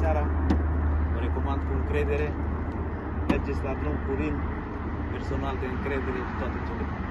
seara. Vă recomand cu încredere. Mergeți la drum cu rin, personal de încredere, toate cele bune.